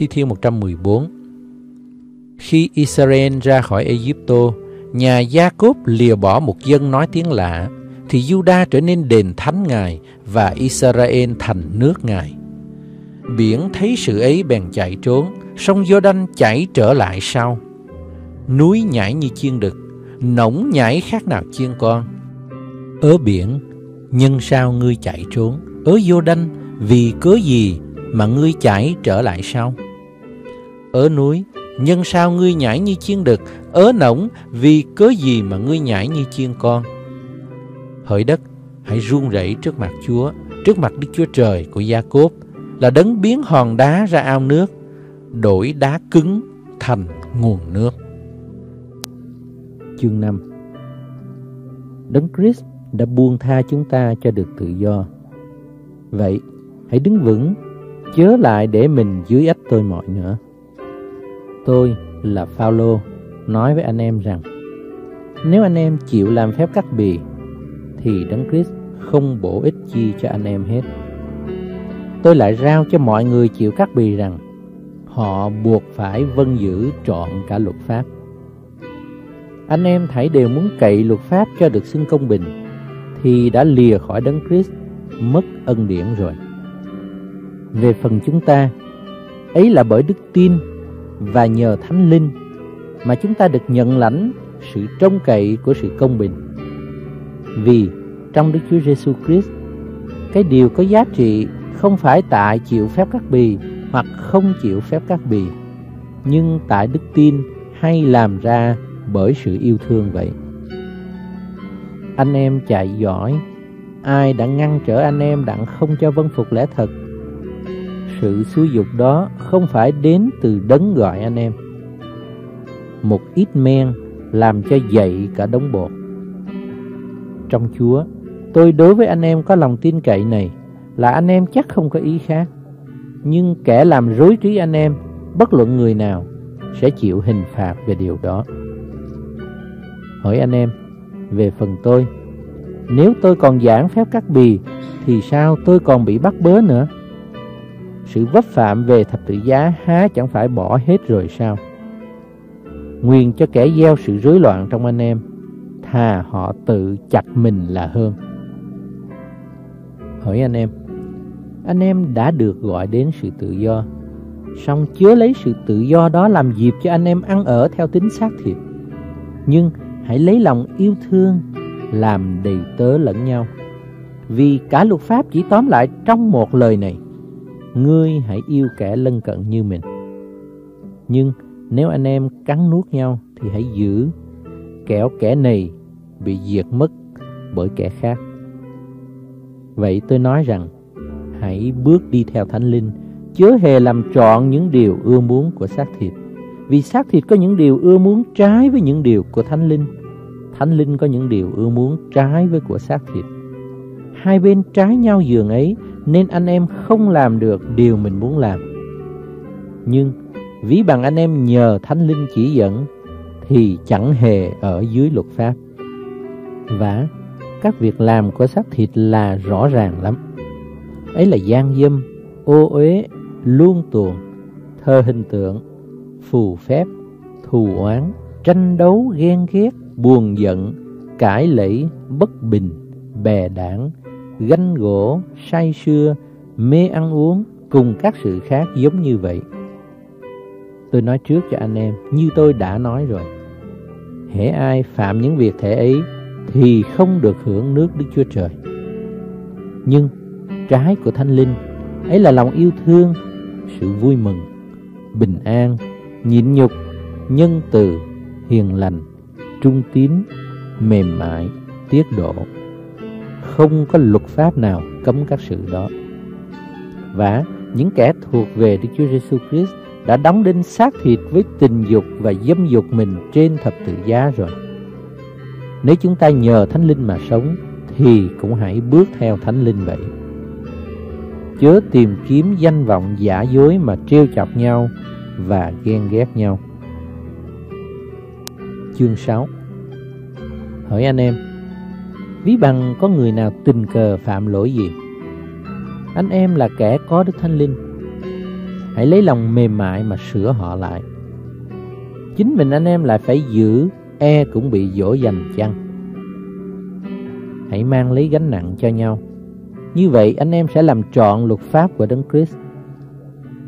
Thi Thiên 114 Khi Israel ra khỏi Egypto, nhà Gia-cốp lìa bỏ một dân nói tiếng lạ, thì Juda trở nên đền thánh Ngài và Israel thành nước Ngài. Biển thấy sự ấy bèn chạy trốn, sông Giô-đanh chảy trở lại sau. Núi nhảy như chiên đực, nổng nhảy khác nào chiên con. Ớ biển, nhân sao ngươi chạy trốn? Ớ Giô-đanh, vì cớ gì mà ngươi chảy trở lại sau? Ớ núi, nhân sao ngươi nhảy như chiên đực? Ớ nỗng, vì cớ gì mà ngươi nhảy như chiên con? Hỡi đất, hãy run rẩy trước mặt Chúa, trước mặt Đức Chúa Trời của Gia-cốp, là đấng biến hòn đá ra ao nước, đổi đá cứng thành nguồn nước. Chương 5 Đấng Christ đã buông tha chúng ta cho được tự do. Vậy, hãy đứng vững, chớ lại để mình dưới ách tôi mọi nữa. Tôi là Phaolô nói với anh em rằng, nếu anh em chịu làm phép cắt bì, thì Đấng Christ không bổ ích chi cho anh em hết. Tôi lại rao cho mọi người chịu cắt bì rằng, họ buộc phải vâng giữ trọn cả luật pháp. Anh em thảy đều muốn cậy luật pháp cho được xưng công bình, thì đã lìa khỏi Đấng Christ, mất ân điển rồi. Về phần chúng ta, ấy là bởi đức tin và nhờ Thánh Linh mà chúng ta được nhận lãnh sự trông cậy của sự công bình. Vì trong Đức Chúa Giêsu Christ, cái điều có giá trị không phải tại chịu phép cắt bì hoặc không chịu phép cắt bì, nhưng tại đức tin hay làm ra bởi sự yêu thương vậy. Anh em chạy giỏi, ai đã ngăn trở anh em đặng không cho vân phục lẽ thật? Sự xúi dục đó không phải đến từ đấng gọi anh em. Một ít men làm cho dậy cả đống bột. Trong Chúa, tôi đối với anh em có lòng tin cậy này là anh em chắc không có ý khác. Nhưng kẻ làm rối trí anh em, bất luận người nào, sẽ chịu hình phạt về điều đó. Hỏi anh em, về phần tôi, nếu tôi còn giảng phép cắt bì, thì sao tôi còn bị bắt bớ nữa? Sự vấp phạm về thập tự giá há chẳng phải bỏ hết rồi sao? Nguyên cho kẻ gieo sự rối loạn trong anh em, thà họ tự chặt mình là hơn. Hỏi anh em, anh em đã được gọi đến sự tự do, song chứa lấy sự tự do đó làm dịp cho anh em ăn ở theo tính xác thịt. Nhưng hãy lấy lòng yêu thương làm đầy tớ lẫn nhau. Vì cả luật pháp chỉ tóm lại trong một lời này, ngươi hãy yêu kẻ lân cận như mình. Nhưng nếu anh em cắn nuốt nhau thì hãy giữ, kẻo kẻ này bị diệt mất bởi kẻ khác. Vậy tôi nói rằng, hãy bước đi theo Thánh Linh, chớ hề làm trọn những điều ưa muốn của xác thịt. Vì xác thịt có những điều ưa muốn trái với những điều của Thánh Linh. Thánh Linh có những điều ưa muốn trái với của xác thịt. Hai bên trái nhau giường ấy nên anh em không làm được điều mình muốn làm. Nhưng ví bằng anh em nhờ Thánh Linh chỉ dẫn thì chẳng hề ở dưới luật pháp. Và các việc làm của xác thịt là rõ ràng lắm. Ấy là gian dâm, ô uế, luôn tuồng, thơ hình tượng, phù phép, thù oán, tranh đấu ghen ghét, buồn giận, cãi lẫy, bất bình, bè đảng, ganh gỗ, say sưa, mê ăn uống cùng các sự khác giống như vậy. Tôi nói trước cho anh em, như tôi đã nói rồi. Hễ ai phạm những việc thể ấy thì không được hưởng nước Đức Chúa Trời. Nhưng trái của Thánh Linh ấy là lòng yêu thương, sự vui mừng, bình an, nhịn nhục, nhân từ, hiền lành, trung tín, mềm mại, tiết độ. Không có luật pháp nào cấm các sự đó. Và những kẻ thuộc về Đức Chúa Giêsu Christ đã đóng đinh xác thịt với tình dục và dâm dục mình trên thập tự giá rồi. Nếu chúng ta nhờ Thánh Linh mà sống, thì cũng hãy bước theo Thánh Linh vậy. Chớ tìm kiếm danh vọng giả dối mà trêu chọc nhau và ghen ghét nhau. Chương 6 Hỏi anh em, ví bằng có người nào tình cờ phạm lỗi gì? Anh em là kẻ có Đức Thánh Linh. Hãy lấy lòng mềm mại mà sửa họ lại. Chính mình anh em lại phải giữ E cũng bị dỗ dành chăng? Hãy mang lấy gánh nặng cho nhau. Như vậy anh em sẽ làm trọn luật pháp của Đấng Christ.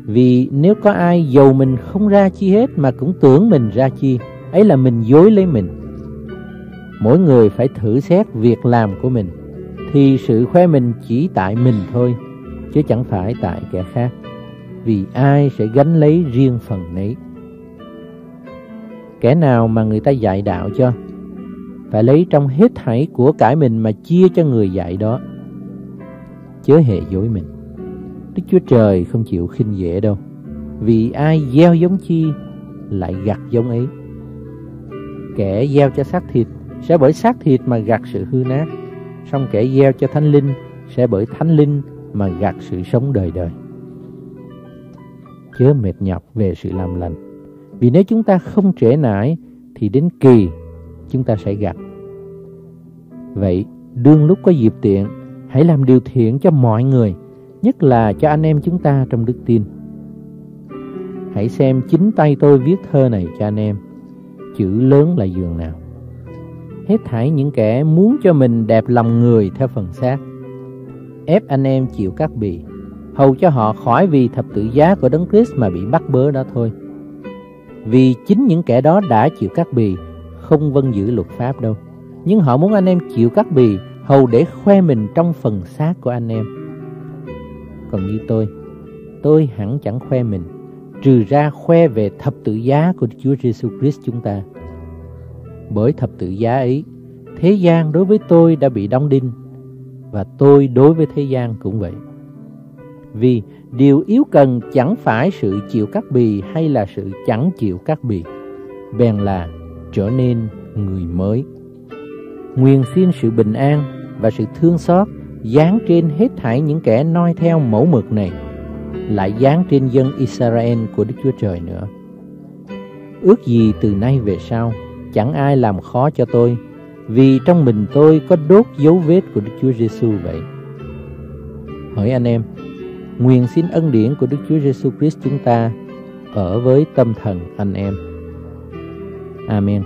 Vì nếu có ai giàu mình không ra chi hết Mà cũng tưởng mình ra chi, Ấy là mình dối lấy mình. Mỗi người phải thử xét việc làm của mình Thì sự khoe mình chỉ tại mình thôi Chứ chẳng phải tại kẻ khác vì ai sẽ gánh lấy riêng phần nấy. Kẻ nào mà người ta dạy đạo cho, phải lấy trong hết thảy của cải mình mà chia cho người dạy đó. Chớ hề dối mình. Đức Chúa Trời không chịu khinh dễ đâu, vì ai gieo giống chi lại gặt giống ấy. Kẻ gieo cho xác thịt sẽ bởi xác thịt mà gặt sự hư nát, song kẻ gieo cho thánh linh sẽ bởi thánh linh mà gặt sự sống đời đời chớ mệt nhọc về sự làm lành. Vì nếu chúng ta không trễ nải thì đến kỳ chúng ta sẽ gặt. Vậy, đương lúc có dịp tiện, hãy làm điều thiện cho mọi người, nhất là cho anh em chúng ta trong đức tin. Hãy xem chính tay tôi viết thơ này cho anh em, chữ lớn là giường nào. Hết thảy những kẻ muốn cho mình đẹp lòng người theo phần xác, ép anh em chịu các bì, hầu cho họ khỏi vì thập tự giá của Đấng Christ mà bị bắt bớ đó thôi. Vì chính những kẻ đó đã chịu cắt bì, không vâng giữ luật pháp đâu. Nhưng họ muốn anh em chịu cắt bì, hầu để khoe mình trong phần xác của anh em. Còn như tôi, tôi hẳn chẳng khoe mình, trừ ra khoe về thập tự giá của Chúa Giêsu Christ chúng ta. Bởi thập tự giá ấy, thế gian đối với tôi đã bị đóng đinh, và tôi đối với thế gian cũng vậy. Vì điều yếu cần chẳng phải sự chịu cắt bì hay là sự chẳng chịu cắt bì, bèn là trở nên người mới. Nguyện xin sự bình an và sự thương xót dán trên hết thảy những kẻ noi theo mẫu mực này, lại dán trên dân Israel của Đức Chúa Trời nữa. Ước gì từ nay về sau, chẳng ai làm khó cho tôi, vì trong mình tôi có đốt dấu vết của Đức Chúa Giêsu vậy. Hỏi anh em, Nguyện xin ân điển của Đức Chúa Giêsu Christ chúng ta ở với tâm thần anh em. Amen.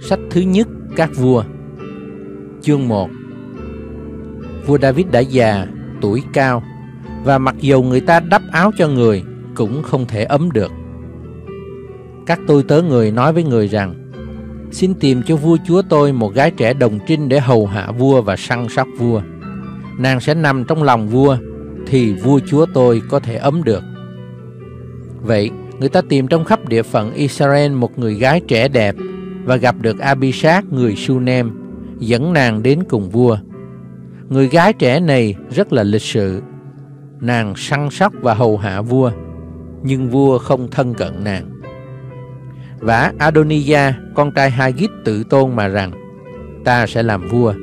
Sách thứ nhất các vua Chương 1 Vua David đã già, tuổi cao Và mặc dù người ta đắp áo cho người Cũng không thể ấm được các tôi tớ người nói với người rằng Xin tìm cho vua chúa tôi một gái trẻ đồng trinh Để hầu hạ vua và săn sóc vua nàng sẽ nằm trong lòng vua, thì vua chúa tôi có thể ấm được. Vậy, người ta tìm trong khắp địa phận Israel một người gái trẻ đẹp và gặp được Abishag người Sunem, dẫn nàng đến cùng vua. Người gái trẻ này rất là lịch sự. Nàng săn sóc và hầu hạ vua, nhưng vua không thân cận nàng vả Adonijah, con trai Hagit tự tôn mà rằng, ta sẽ làm vua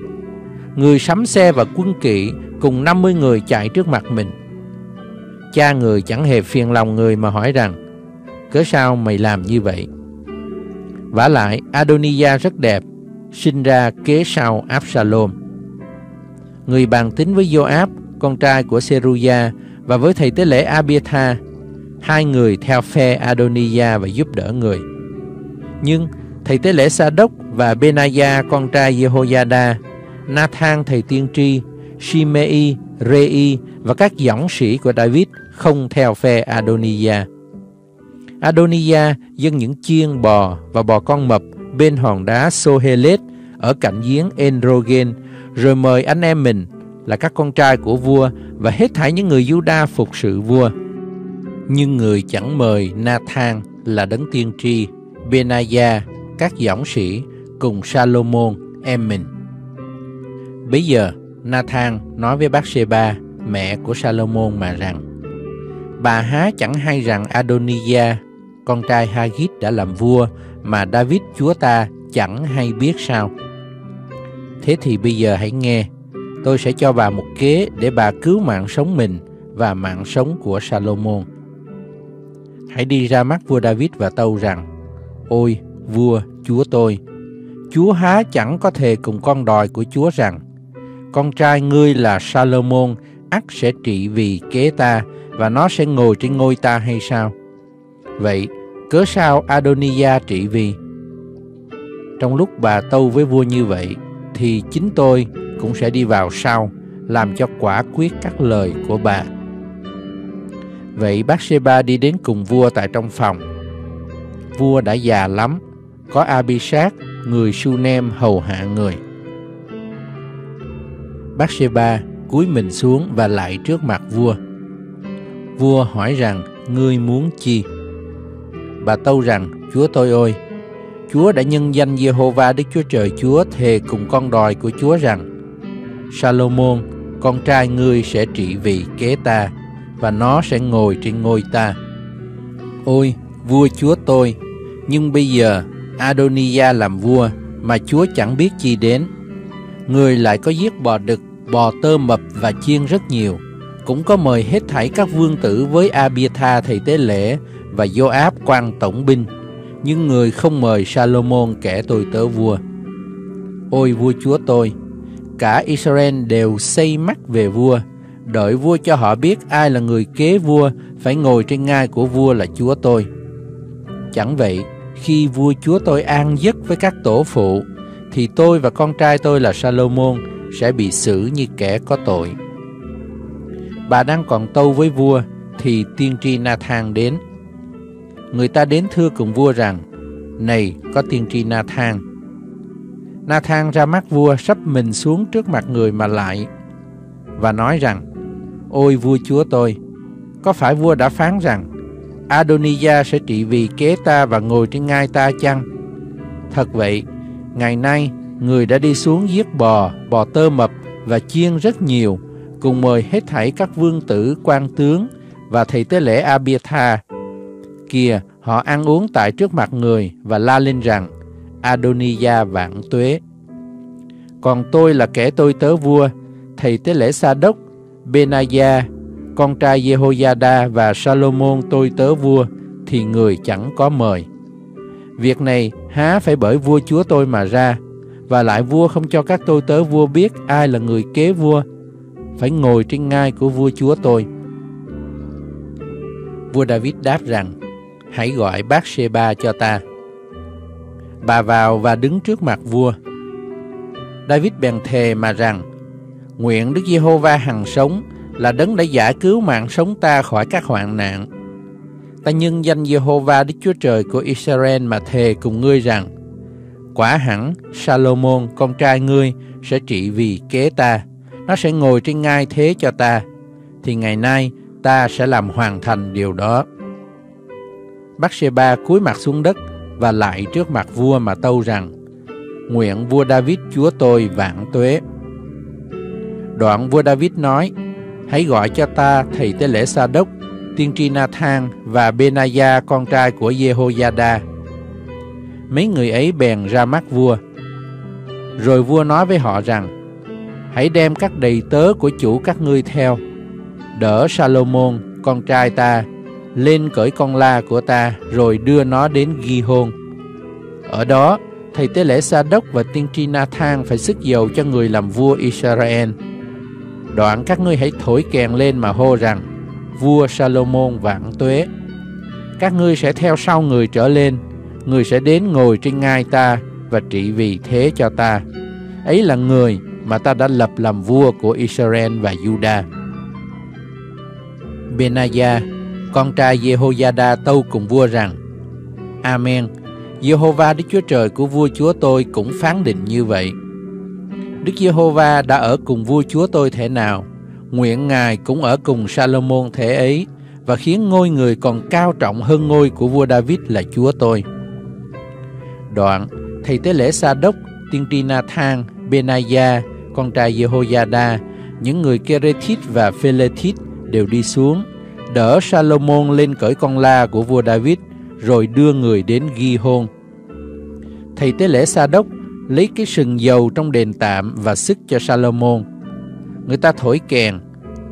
người sắm xe và quân kỵ cùng 50 người chạy trước mặt mình. Cha người chẳng hề phiền lòng người mà hỏi rằng, cớ sao mày làm như vậy? vả lại, Adonijah rất đẹp, sinh ra kế sau Absalom. Người bàn tính với Joab, con trai của Seruya, và với thầy tế lễ Abiathar, hai người theo phe Adonijah và giúp đỡ người. Nhưng thầy tế lễ Sa-đốc và Benaya, con trai Jehoiada, Nathan thầy tiên tri, Shimei, Rei và các dõng sĩ của David không theo phe Adonijah. Adonijah dâng những chiên bò và bò con mập bên hòn đá Sohelet ở cạnh giếng Enrogen, rồi mời anh em mình là các con trai của vua và hết thảy những người Juda phục sự vua. Nhưng người chẳng mời Nathan là đấng tiên tri, Benaya, các dõng sĩ cùng Salomon em mình. Bây giờ, Nathan nói với bác Sheba, mẹ của Salomon mà rằng, bà há chẳng hay rằng Adonijah, con trai Hagit đã làm vua, mà David chúa ta chẳng hay biết sao. Thế thì bây giờ hãy nghe, tôi sẽ cho bà một kế để bà cứu mạng sống mình và mạng sống của Salomon. Hãy đi ra mắt vua David và tâu rằng, Ôi, vua, chúa tôi, Chúa há chẳng có thể cùng con đòi của Chúa rằng, con trai ngươi là Salomon ắt sẽ trị vì kế ta và nó sẽ ngồi trên ngôi ta hay sao? Vậy, cớ sao Adonijah trị vì? Trong lúc bà tâu với vua như vậy, thì chính tôi cũng sẽ đi vào sau, làm cho quả quyết các lời của bà. Vậy bác Sheba đi đến cùng vua tại trong phòng. Vua đã già lắm, có Abishag, người Sunem hầu hạ người. Bác Sheba cúi mình xuống và lại trước mặt vua. Vua hỏi rằng, ngươi muốn chi? Bà tâu rằng, Chúa tôi ơi, Chúa đã nhân danh Jehovah Đức Chúa Trời Chúa thề cùng con đòi của Chúa rằng, Salomon, con trai ngươi sẽ trị vì kế ta, và nó sẽ ngồi trên ngôi ta. Ôi, vua Chúa tôi, nhưng bây giờ Adonia làm vua mà Chúa chẳng biết chi đến. Người lại có giết bò đực, bò tơ mập và chiên rất nhiều. Cũng có mời hết thảy các vương tử với Abiathar thầy tế lễ và Joab quan tổng binh. Nhưng người không mời Salomon kẻ tôi tớ vua. Ôi vua chúa tôi, cả Israel đều xây mắt về vua, đợi vua cho họ biết ai là người kế vua phải ngồi trên ngai của vua là chúa tôi. Chẳng vậy, khi vua chúa tôi an giấc với các tổ phụ, thì tôi và con trai tôi là Salomon sẽ bị xử như kẻ có tội. Bà đang còn tâu với vua, thì tiên tri Nathan đến. Người ta đến thưa cùng vua rằng, Này, có tiên tri Nathan. Nathan ra mắt vua sắp mình xuống trước mặt người mà lại, và nói rằng, Ôi vua chúa tôi, có phải vua đã phán rằng, Adonija sẽ trị vì kế ta và ngồi trên ngai ta chăng? Thật vậy, ngày nay người đã đi xuống giết bò, bò tơ mập và chiên rất nhiều, cùng mời hết thảy các vương tử, quan tướng và thầy tế lễ Abiatha. Kìa, họ ăn uống tại trước mặt người và la lên rằng, Adonija vạn tuế. Còn tôi là kẻ tôi tớ vua, thầy tế lễ Sa đốc, Benaya, con trai Jehoiada và Salomon tôi tớ vua, thì người chẳng có mời. Việc này há phải bởi vua chúa tôi mà ra, và lại vua không cho các tôi tớ vua biết ai là người kế vua, phải ngồi trên ngai của vua chúa tôi. Vua David đáp rằng, hãy gọi bác Sheba cho ta. Bà vào và đứng trước mặt vua. David bèn thề mà rằng, nguyện Đức Giê-hô-va hằng sống là đấng đã giải cứu mạng sống ta khỏi các hoạn nạn. Ta nhân danh Jehovah, Đức Chúa Trời của Israel mà thề cùng ngươi rằng, quả hẳn Salomon con trai ngươi sẽ trị vì kế ta, nó sẽ ngồi trên ngai thế cho ta, thì ngày nay ta sẽ làm hoàn thành điều đó. Bác Sê Ba cúi mặt xuống đất và lại trước mặt vua mà tâu rằng, nguyện vua David chúa tôi vạn tuế. Đoạn vua David nói, hãy gọi cho ta thầy tế lễ Sa đốc, tiên tri Nathan và Benaya con trai của Jehoiada. Mấy người ấy bèn ra mắt vua. Rồi vua nói với họ rằng, hãy đem các đầy tớ của chủ các ngươi theo, đỡ Salomon, con trai ta, lên cởi con la của ta, rồi đưa nó đến ghi hôn. Ở đó, thầy tế lễ Sa đốc và tiên tri Nathan phải sức dầu cho người làm vua Israel. Đoạn các ngươi hãy thổi kèn lên mà hô rằng, vua Salomon vạn tuế. Các ngươi sẽ theo sau người trở lên, người sẽ đến ngồi trên ngai ta và trị vì thế cho ta. Ấy là người mà ta đã lập làm vua của Israel và Judah. Benaya, con trai Jehoiada tâu cùng vua rằng, Amen, Jehovah Đức Chúa Trời của vua chúa tôi cũng phán định như vậy. Đức Giê-hô-va đã ở cùng vua chúa tôi thể nào, nguyện Ngài cũng ở cùng Salomon thể ấy, và khiến ngôi người còn cao trọng hơn ngôi của vua David là chúa tôi. Đoạn, thầy tế lễ Sa đốc, tiên tri Nathan, Benaya, con trai Jehoiada, những người Kerethit và Phelethit đều đi xuống, đỡ Salomon lên cởi con la của vua David, rồi đưa người đến ghi hôn. Thầy tế lễ Sa đốc lấy cái sừng dầu trong đền tạm và sức cho Salomon. Người ta thổi kèn,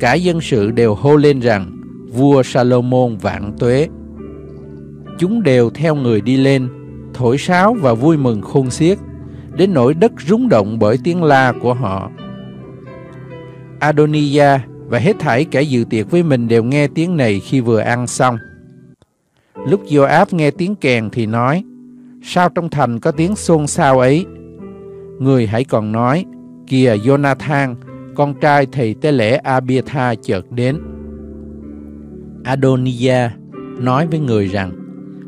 cả dân sự đều hô lên rằng vua Salomon vạn tuế. Chúng đều theo người đi lên, thổi sáo và vui mừng khôn xiết, đến nỗi đất rúng động bởi tiếng la của họ. Adonia và hết thảy kẻ dự tiệc với mình đều nghe tiếng này khi vừa ăn xong. Lúc Joab nghe tiếng kèn thì nói, sao trong thành có tiếng xôn xao ấy? Người hãy còn nói, kìa Jonathan, con trai thầy tế lễ Abiatha chợt đến. Adoniya nói với người rằng,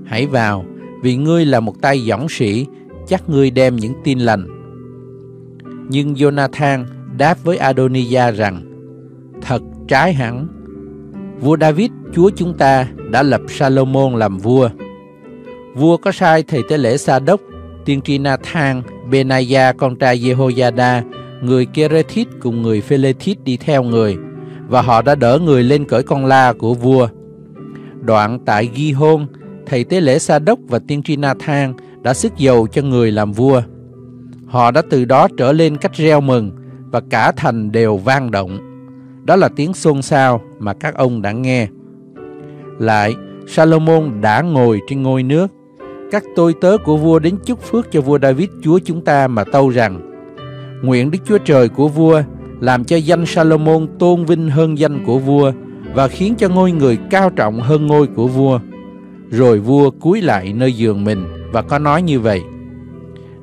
hãy vào, vì ngươi là một tay dõng sĩ, chắc ngươi đem những tin lành. Nhưng Jonathan đáp với Adoniya rằng, thật trái hẳn. Vua David, chúa chúng ta, đã lập Salomon làm vua. Vua có sai thầy tế lễ Sa đốc, tiên tri Nathan, Benaya con trai Jehoiada, người Kerethit cùng người Phelethit đi theo người, và họ đã đỡ người lên cởi con la của vua. Đoạn tại ghi hôn thầy tế lễ Sa đốc và tiên tri Nathan đã sức dầu cho người làm vua. Họ đã từ đó trở lên cách reo mừng, và cả thành đều vang động. Đó là tiếng xôn xao mà các ông đã nghe. Lại, Salomon đã ngồi trên ngôi nước. Các tôi tớ của vua đến chúc phước cho vua David chúa chúng ta mà tâu rằng Nguyện Đức Chúa Trời của vua làm cho danh Salomon tôn vinh hơn danh của vua và khiến cho ngôi người cao trọng hơn ngôi của vua. Rồi vua cúi lại nơi giường mình và có nói như vậy.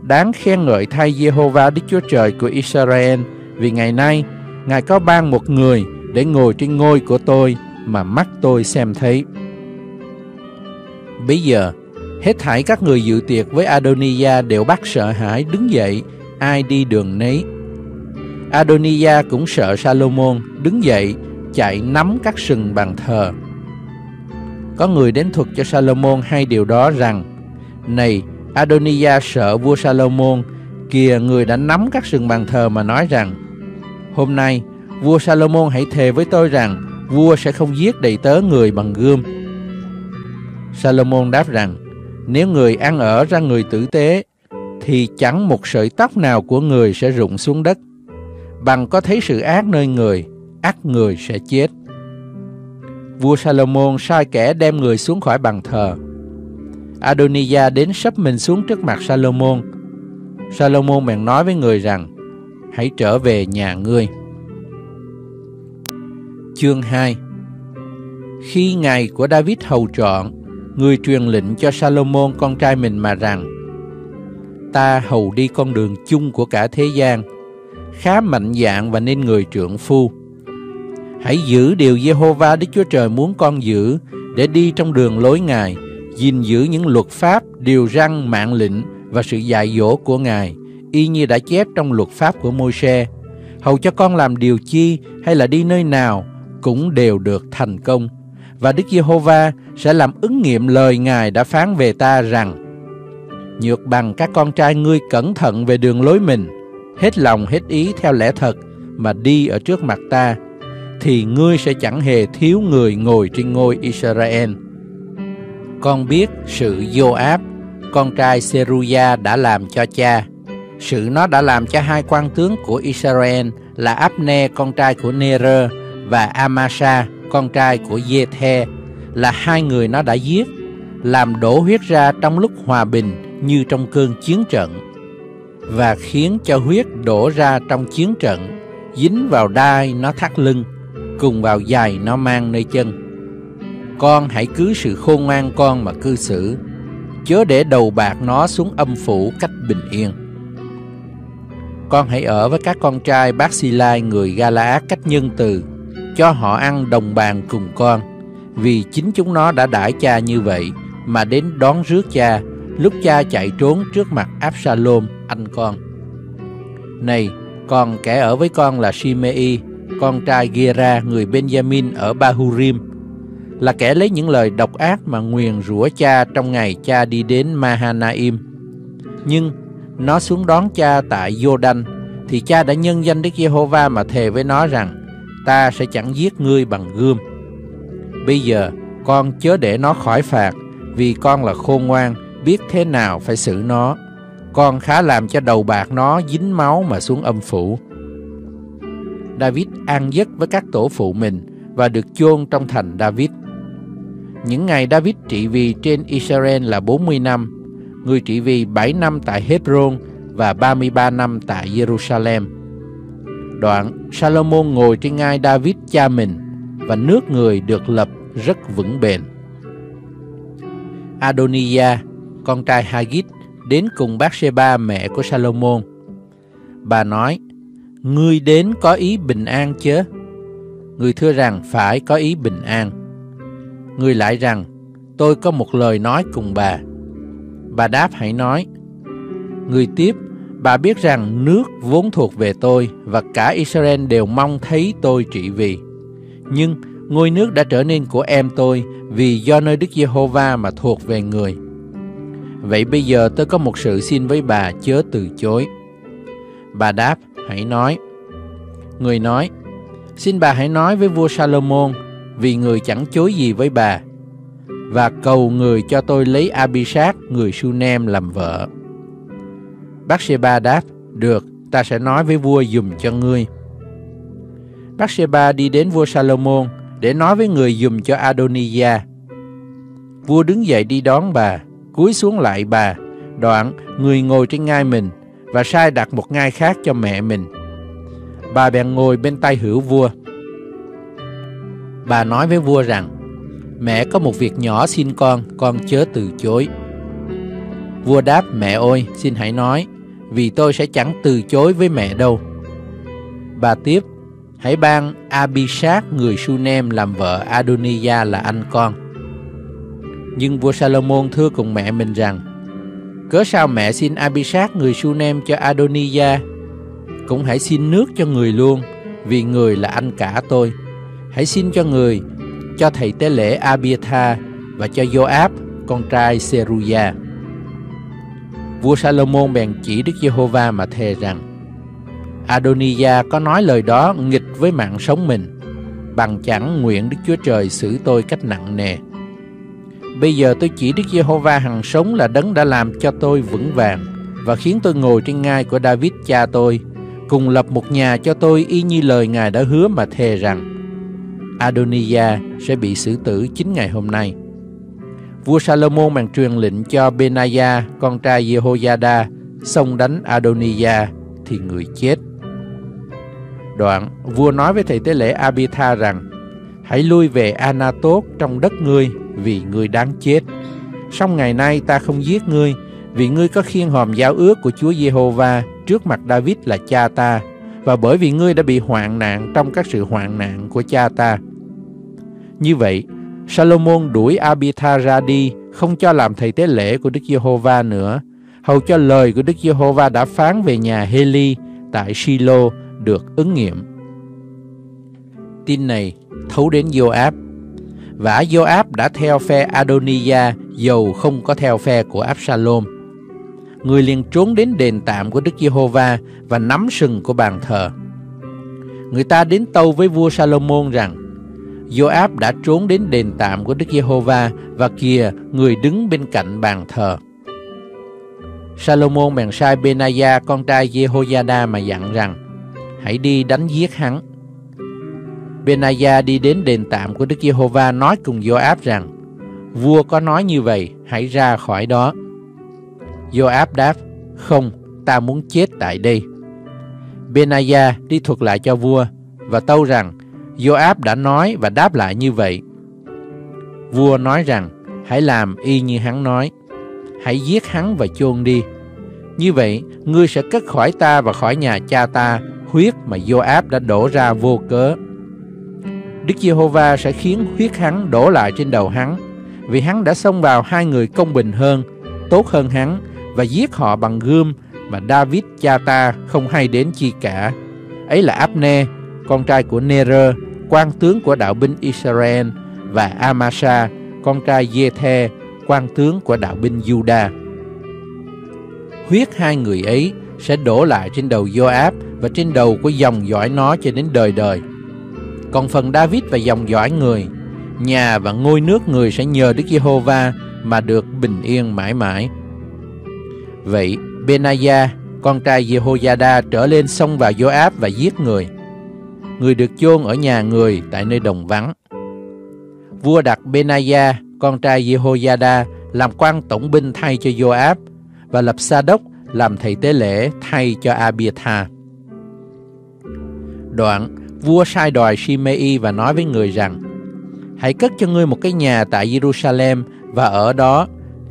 Đáng khen ngợi thay Jehovah Đức Chúa Trời của Israel vì ngày nay Ngài có ban một người để ngồi trên ngôi của tôi mà mắt tôi xem thấy. Bây giờ, hết thảy các người dự tiệc với Adonia đều bắt sợ hãi đứng dậy, ai đi đường nấy. Adonia cũng sợ Salomon đứng dậy, chạy nắm các sừng bàn thờ. Có người đến thuật cho Salomon hai điều đó rằng, Này, Adonia sợ vua Salomon, kìa người đã nắm các sừng bàn thờ mà nói rằng, Hôm nay, vua Salomon hãy thề với tôi rằng vua sẽ không giết đầy tớ người bằng gươm. Salomon đáp rằng, nếu người ăn ở ra người tử tế, thì chẳng một sợi tóc nào của người sẽ rụng xuống đất. Bằng có thấy sự ác nơi người, ác người sẽ chết. Vua Salomon sai kẻ đem người xuống khỏi bàn thờ. Adonija đến sắp mình xuống trước mặt Salomon. Salomon bèn nói với người rằng, hãy trở về nhà ngươi. Chương 2 Khi ngày của David hầu trọn, người truyền lệnh cho Salomon con trai mình mà rằng Ta hầu đi con đường chung của cả thế gian, khá mạnh dạng và nên người trượng phu. Hãy giữ điều Jehovah Đức Chúa Trời muốn con giữ để đi trong đường lối Ngài, gìn giữ những luật pháp, điều răn, mạng lệnh và sự dạy dỗ của Ngài, y như đã chép trong luật pháp của Môi-se. Hầu cho con làm điều chi hay là đi nơi nào cũng đều được thành công. Và Đức Giê-hô-va sẽ làm ứng nghiệm lời Ngài đã phán về ta rằng Nhược bằng các con trai ngươi cẩn thận về đường lối mình, hết lòng hết ý theo lẽ thật mà đi ở trước mặt ta, thì ngươi sẽ chẳng hề thiếu người ngồi trên ngôi Israel. Con biết sự vô áp, con trai Seruya đã làm cho cha, sự nó đã làm cho hai quan tướng của Israel là Abne con trai của Ner và Amasa con trai của Yethe là hai người nó đã giết, làm đổ huyết ra trong lúc hòa bình như trong cơn chiến trận và khiến cho huyết đổ ra trong chiến trận dính vào đai nó thắt lưng cùng vào giày nó mang nơi chân. Con hãy cứ sự khôn ngoan con mà cư xử chớ để đầu bạc nó xuống âm phủ cách bình yên. Con hãy ở với các con trai bác Si Lai người Gala cách nhân từ, cho họ ăn đồng bàn cùng con, vì chính chúng nó đã đãi cha như vậy, mà đến đón rước cha, lúc cha chạy trốn trước mặt Absalom, anh con. Này, còn kẻ ở với con là Shimei, con trai Gera, người Benjamin ở Bahurim, là kẻ lấy những lời độc ác mà nguyền rủa cha trong ngày cha đi đến Mahanaim. Nhưng nó xuống đón cha tại Jordan, thì cha đã nhân danh Đức Giê-hô-va mà thề với nó rằng, ta sẽ chẳng giết ngươi bằng gươm. Bây giờ con chớ để nó khỏi phạt, vì con là khôn ngoan, biết thế nào phải xử nó. Con khá làm cho đầu bạc nó dính máu mà xuống âm phủ. David an giấc với các tổ phụ mình và được chôn trong thành David. Những ngày David trị vì trên Israel là 40 năm, người trị vì 7 năm tại Hebron và 33 năm tại Jerusalem. Đoạn, Salomon ngồi trên ngai David cha mình và nước người được lập rất vững bền. Adoniah, con trai Hagit, đến cùng Bác Bathsheba mẹ của Salomon. Bà nói, Ngươi đến có ý bình an chứ? Người thưa rằng phải có ý bình an. Người lại rằng, tôi có một lời nói cùng bà. Bà đáp hãy nói. Người tiếp, bà biết rằng nước vốn thuộc về tôi và cả Israel đều mong thấy tôi trị vì. Nhưng ngôi nước đã trở nên của em tôi vì do nơi Đức Giê-hô-va mà thuộc về người. Vậy bây giờ tôi có một sự xin với bà chớ từ chối. Bà đáp, hãy nói. Người nói, xin bà hãy nói với vua Salomon vì người chẳng chối gì với bà và cầu người cho tôi lấy Abisat người Sunem làm vợ. Bác đáp, được, ta sẽ nói với vua dùm cho ngươi. Bác đi đến vua Salomon để nói với người dùm cho Adoniya. Vua đứng dậy đi đón bà, cúi xuống lại bà, đoạn người ngồi trên ngai mình và sai đặt một ngai khác cho mẹ mình. Bà bèn ngồi bên tay hữu vua. Bà nói với vua rằng, mẹ có một việc nhỏ xin con, con chớ từ chối. Vua đáp, mẹ ơi, xin hãy nói, vì tôi sẽ chẳng từ chối với mẹ đâu. Bà tiếp, hãy ban Abisat người Sunem làm vợ Adonija là anh con. Nhưng vua Salomon thưa cùng mẹ mình rằng, cớ sao mẹ xin Abisat người Sunem cho Adonija, Cũng hãy xin nước cho người luôn, vì người là anh cả tôi. Hãy xin cho người, cho thầy tế lễ Abiathar và cho Joab, con trai Seruya. Vua Salomon bèn chỉ Đức Giê-hô-va mà thề rằng Adonijah có nói lời đó nghịch với mạng sống mình bằng chẳng nguyện Đức Chúa Trời xử tôi cách nặng nề. Bây giờ tôi chỉ Đức Giê-hô-va hằng sống là đấng đã làm cho tôi vững vàng và khiến tôi ngồi trên ngai của David cha tôi, cùng lập một nhà cho tôi y như lời Ngài đã hứa mà thề rằng Adonijah sẽ bị xử tử chính ngày hôm nay. Vua Salomon bèn truyền lệnh cho Benaya, con trai Jehoiada, xông đánh Adonijah thì người chết. Đoạn, vua nói với thầy tế lễ Abitha rằng, hãy lui về Anatot trong đất ngươi vì ngươi đáng chết. Song ngày nay ta không giết ngươi vì ngươi có khiên hòm giao ước của Chúa Giê-hô-va trước mặt David là cha ta và bởi vì ngươi đã bị hoạn nạn trong các sự hoạn nạn của cha ta. Như vậy, Salomon đuổi Abitha ra đi, không cho làm thầy tế lễ của Đức Giê-hô-va nữa, hầu cho lời của Đức Giê-hô-va đã phán về nhà Heli tại Silo được ứng nghiệm. Tin này thấu đến Joab, và Joab đã theo phe Adoniya, dầu không có theo phe của Absalom. Người liền trốn đến đền tạm của Đức Giê-hô-va và nắm sừng của bàn thờ. Người ta đến tâu với vua Salomon rằng Joab đã trốn đến đền tạm của Đức Giê-hô-va và kìa người đứng bên cạnh bàn thờ. Salomon bèn sai Benaya con trai Jehoiada mà dặn rằng, hãy đi đánh giết hắn. Benaya đi đến đền tạm của Đức Giê-hô-va nói cùng Joab rằng, vua có nói như vậy, hãy ra khỏi đó. Joab đáp, không, ta muốn chết tại đây. Benaya đi thuật lại cho vua và tâu rằng Joab đã nói và đáp lại như vậy. Vua nói rằng, hãy làm y như hắn nói. Hãy giết hắn và chôn đi. Như vậy, ngươi sẽ cất khỏi ta và khỏi nhà cha ta huyết mà Joab đã đổ ra vô cớ. Đức Giê-hô-va sẽ khiến huyết hắn đổ lại trên đầu hắn, vì hắn đã xông vào hai người công bình hơn, tốt hơn hắn và giết họ bằng gươm mà David cha ta không hay đến chi cả. Ấy là Abner, con trai của Nerer, quan tướng của đạo binh Israel, và Amasa, con trai Jethe, quan tướng của đạo binh Juda. Huyết hai người ấy sẽ đổ lại trên đầu Joab và trên đầu của dòng dõi nó cho đến đời đời. Còn phần David và dòng dõi người, nhà và ngôi nước người sẽ nhờ Đức Giê-hô-va mà được bình yên mãi mãi. Vậy, Benaya, con trai Jehoiada trở lên xông vào Joab và giết người. Người được chôn ở nhà người tại nơi đồng vắng. Vua đặt Benaya, con trai Jehoiada, làm quan tổng binh thay cho Joab và lập Sa đốc làm thầy tế lễ thay cho Abiathar. Đoạn, vua sai đòi Shimei và nói với người rằng, Hãy cất cho ngươi một cái nhà tại Jerusalem và ở đó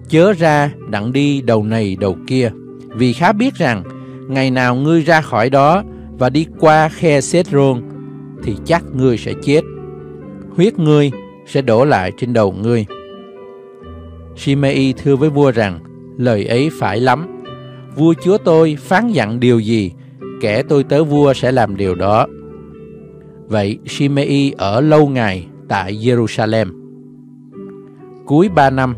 chớ ra đặng đi đầu này đầu kia. Vì khá biết rằng, ngày nào ngươi ra khỏi đó và đi qua khe Sethron, thì chắc ngươi sẽ chết. Huyết ngươi sẽ đổ lại trên đầu ngươi. Shimei thưa với vua rằng, lời ấy phải lắm. Vua chúa tôi phán dặn điều gì, kẻ tôi tớ vua sẽ làm điều đó. Vậy Shimei ở lâu ngày tại Jerusalem. Cuối ba năm,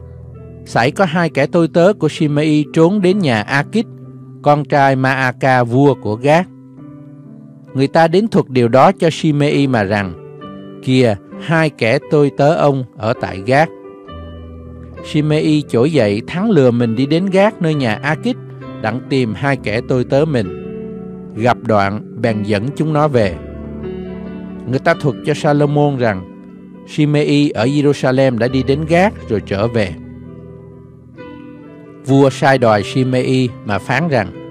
xảy có hai kẻ tôi tớ của Shimei trốn đến nhà Akit, con trai Maaka vua của Gác. Người ta đến thuật điều đó cho Shimei mà rằng, kìa, hai kẻ tôi tớ ông ở tại Gác. Shimei trỗi dậy thắng lừa mình đi đến Gác nơi nhà Akit, đặng tìm hai kẻ tôi tớ mình. Gặp đoạn, bèn dẫn chúng nó về. Người ta thuật cho Salomon rằng, Shimei ở Jerusalem đã đi đến Gác rồi trở về. Vua sai đòi Shimei mà phán rằng,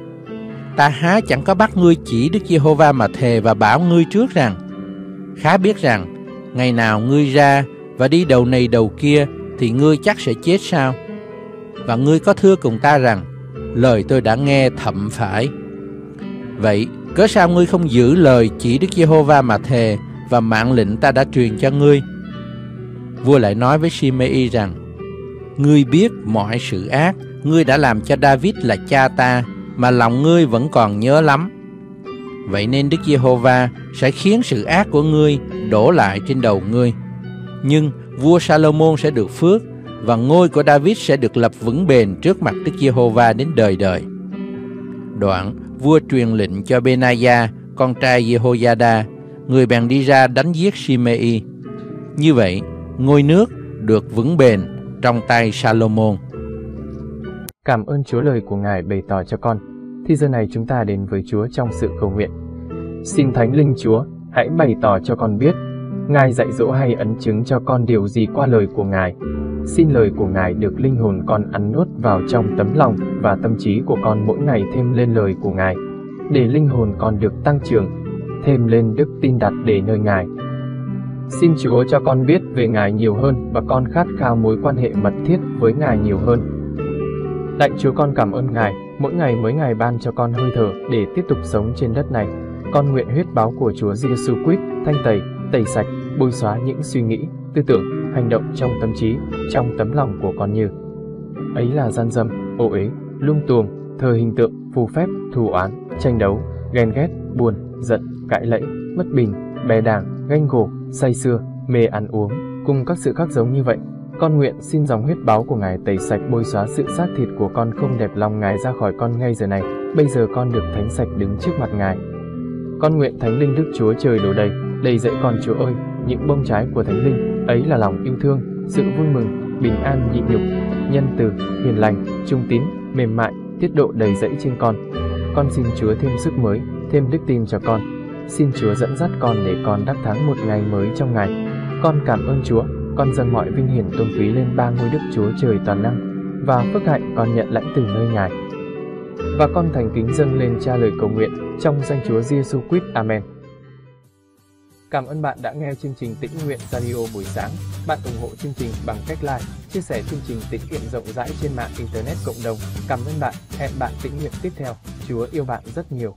Ta há chẳng có bắt ngươi chỉ Đức Giê-hô-va mà thề và bảo ngươi trước rằng, khá biết rằng, ngày nào ngươi ra và đi đầu này đầu kia thì ngươi chắc sẽ chết sao? Và ngươi có thưa cùng ta rằng, lời tôi đã nghe thậm phải. Vậy, cớ sao ngươi không giữ lời chỉ Đức Giê-hô-va mà thề và mạng lệnh ta đã truyền cho ngươi? Vua lại nói với Shimei rằng, Ngươi biết mọi sự ác, ngươi đã làm cho David là cha ta, mà lòng ngươi vẫn còn nhớ lắm. Vậy nên Đức Giê-hô-va sẽ khiến sự ác của ngươi đổ lại trên đầu ngươi. Nhưng vua Salomon sẽ được phước, và ngôi của David sẽ được lập vững bền trước mặt Đức Giê-hô-va đến đời đời. Đoạn, vua truyền lệnh cho Benaya, con trai Jehoiada, người bèn đi ra đánh giết Shimei. Như vậy, ngôi nước được vững bền trong tay Salomon. Cảm ơn Chúa lời của Ngài bày tỏ cho con. Thì giờ này chúng ta đến với Chúa trong sự cầu nguyện. Xin Thánh Linh Chúa, hãy bày tỏ cho con biết, Ngài dạy dỗ hay ấn chứng cho con điều gì qua lời của Ngài. Xin lời của Ngài được linh hồn con ăn nuốt vào trong tấm lòng và tâm trí của con mỗi ngày thêm lên lời của Ngài, để linh hồn con được tăng trưởng, thêm lên đức tin đặt để nơi Ngài Xin Chúa cho con biết về Ngài nhiều hơn và con khát khao mối quan hệ mật thiết với Ngài nhiều hơn. Lạy Chúa con cảm ơn Ngài, mỗi ngày mới Ngài ban cho con hơi thở để tiếp tục sống trên đất này. Con nguyện huyết báo của Chúa Giêsu Christ thanh tẩy, tẩy sạch, bôi xóa những suy nghĩ, tư tưởng, hành động trong tâm trí, trong tấm lòng của con như ấy là gian dâm, ô uế, lung tuồng, thờ hình tượng, phù phép, thù oán, tranh đấu, ghen ghét, buồn, giận, cãi lẫy, mất bình, bè đảng, ganh gổ, say xưa, mê ăn uống, cùng các sự khác giống như vậy. Con nguyện xin dòng huyết báo của Ngài tẩy sạch bôi xóa sự xác thịt của con không đẹp lòng Ngài ra khỏi con ngay giờ này. Bây giờ con được thánh sạch đứng trước mặt Ngài. Con nguyện Thánh Linh Đức Chúa Trời đổ đầy, đầy dẫy con Chúa ơi, những bông trái của Thánh Linh, ấy là lòng yêu thương, sự vui mừng, bình an nhịn nhục, nhân từ, hiền lành, trung tín, mềm mại, tiết độ đầy dẫy trên con. Con xin Chúa thêm sức mới, thêm đức tin cho con, Xin Chúa dẫn dắt con để con đắc thắng một ngày mới trong ngày. Con cảm ơn Chúa, con dâng mọi vinh hiển tôn quý lên ba ngôi Đức Chúa Trời toàn năng và phước hạnh con nhận lãnh từ nơi Ngài. Và con thành kính dâng lên cha lời cầu nguyện trong danh Chúa Giêsu Christ. Amen. Cảm ơn bạn đã nghe chương trình Tĩnh Nguyện Radio buổi sáng. Bạn ủng hộ chương trình bằng cách like, chia sẻ chương trình tĩnh nguyện rộng rãi trên mạng Internet cộng đồng. Cảm ơn bạn. Hẹn bạn tĩnh nguyện tiếp theo. Chúa yêu bạn rất nhiều.